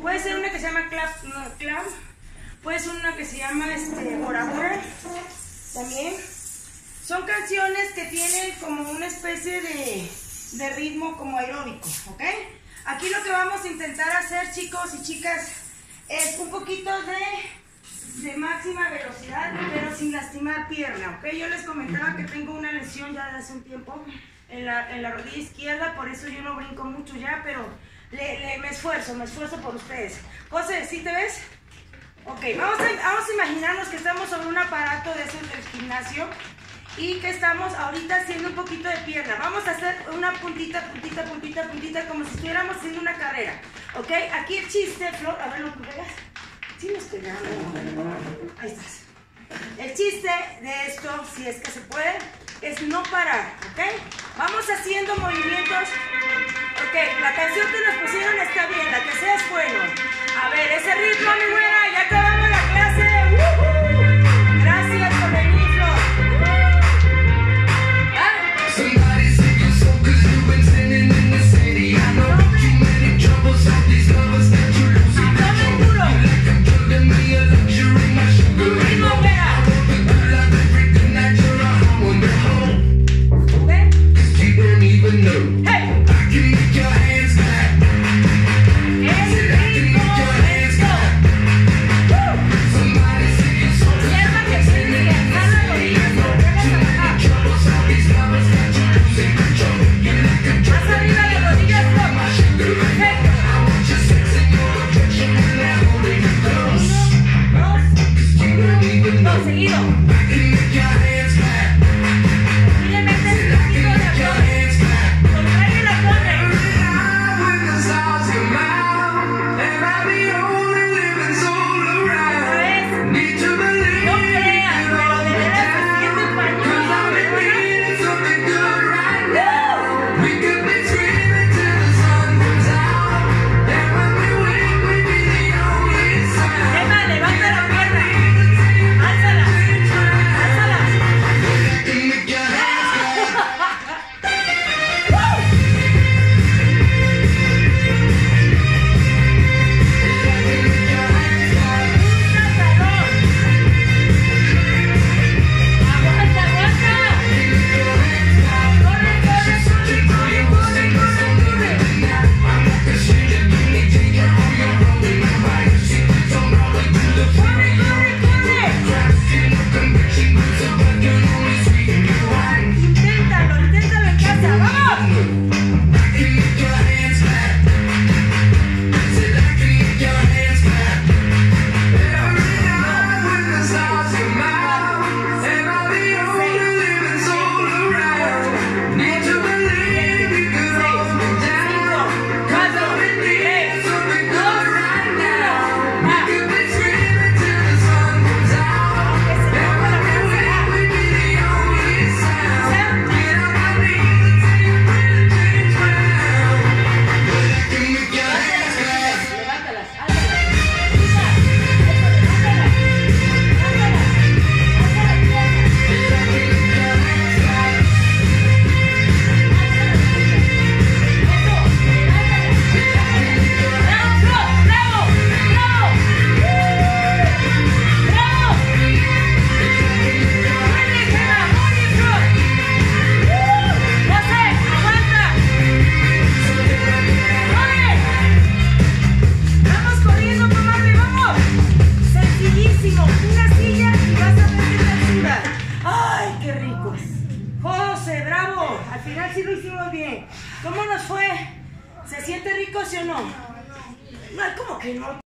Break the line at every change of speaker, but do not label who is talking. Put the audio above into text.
Puede ser una que se llama clap, clam. Puede ser una que se llama este, Bora Bora. También. Son canciones que tienen como una especie de, de ritmo como aeróbico, ¿ok? Aquí lo que vamos a intentar hacer, chicos y chicas, es un poquito de, de máxima velocidad, pero sin lastimar pierna, ¿ok? Yo les comentaba que tengo una lesión ya de hace un tiempo en la, en la rodilla izquierda, por eso yo no brinco mucho ya, pero le, le- me esfuerzo, me esfuerzo por ustedes. José, ¿sí te ves? Ok, vamos a, vamos a imaginarnos que estamos sobre un aparato de esos del gimnasio y que estamos ahorita haciendo un poquito de pierna. Vamos a hacer una puntita, puntita, puntita, puntita, como si estuviéramos haciendo una carrera. ¿Ok? Aquí el chiste, Flor, a ver, ¿lo pegas? Sí. Ahí estás. El chiste de esto, si es que se puede, es no parar, ¿ok? Vamos haciendo movimientos. La que sea Al final sí lo hicimos bien. ¿Cómo nos fue? ¿Se siente rico, sí o no? No, ¿cómo que no?